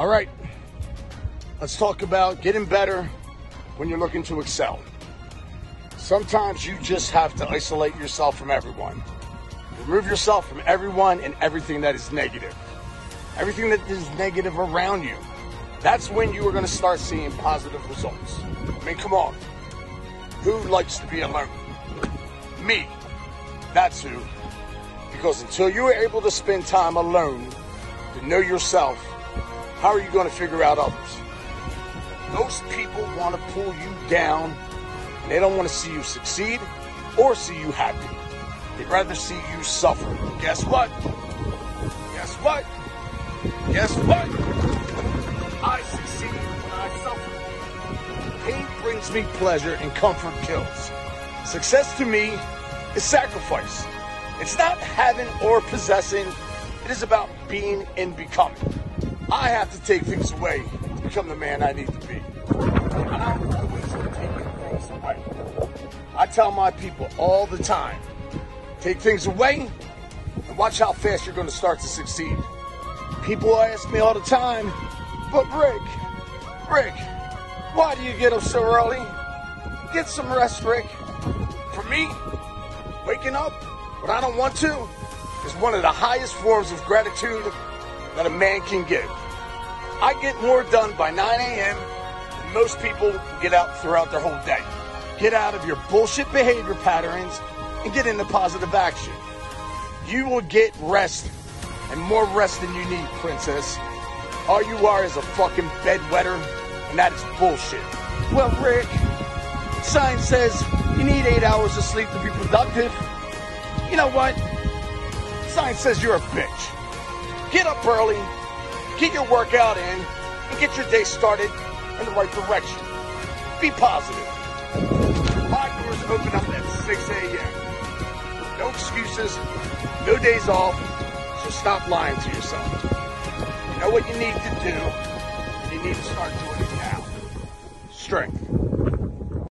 All right, let's talk about getting better when you're looking to excel. Sometimes you just have to isolate yourself from everyone. Remove yourself from everyone and everything that is negative. Everything that is negative around you. That's when you are going to start seeing positive results. I mean, come on. Who likes to be alone? Me. That's who. Because until you are able to spend time alone to know yourself, how are you going to figure out others? Those people want to pull you down and they don't want to see you succeed or see you happy. They'd rather see you suffer. Guess what? Guess what? Guess what? I succeed when I suffer. Pain brings me pleasure and comfort kills. Success to me is sacrifice. It's not having or possessing, it is about being and becoming. I have to take things away to become the man I need to be. I'm always taking things away. I tell my people all the time take things away and watch how fast you're going to start to succeed. People ask me all the time, but Rick, Rick, why do you get up so early? Get some rest, Rick. For me, waking up when I don't want to is one of the highest forms of gratitude that a man can give. I get more done by 9 a.m. than most people get out throughout their whole day. Get out of your bullshit behavior patterns and get into positive action. You will get rest and more rest than you need, princess. All you are is a fucking bedwetter, and that is bullshit. Well, Rick, science says you need eight hours of sleep to be productive. You know what? Science says you're a bitch. Get up early, get your workout in, and get your day started in the right direction. Be positive. My doors open up at 6 a.m. No excuses, no days off, so stop lying to yourself. You know what you need to do, and you need to start doing it now. Strength.